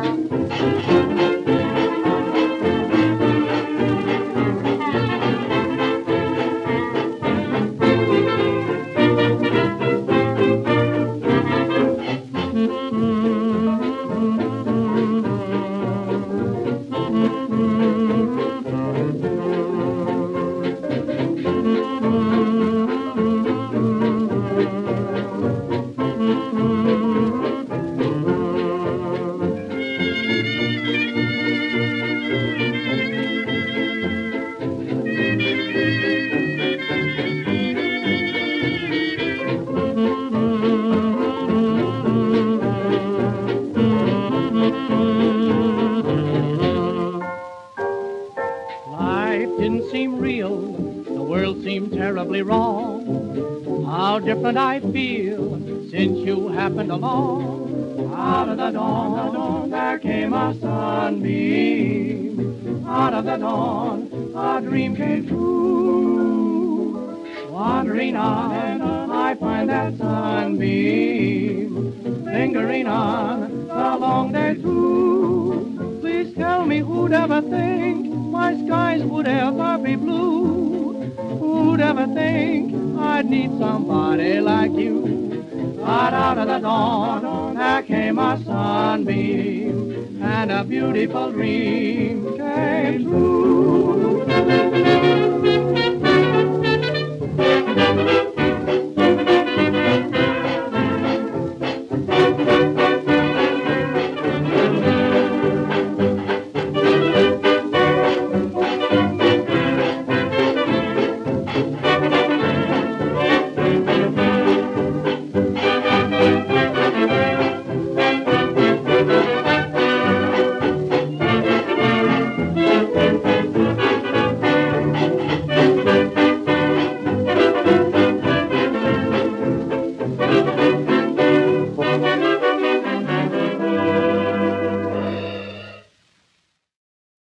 Música didn't seem real, the world seemed terribly wrong. How different I feel since you happened along. Out of the dawn, the dawn there came a sunbeam. Out of the dawn, a dream came true. Wandering on, and on I find that sunbeam. Lingering on, the long day through. Please tell me who'd ever think my skies would ever be blue. Who'd ever think I'd need somebody like you? Right out of the dawn, there came a sunbeam, and a beautiful dream came true.